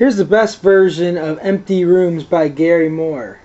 Here's the best version of Empty Rooms by Gary Moore.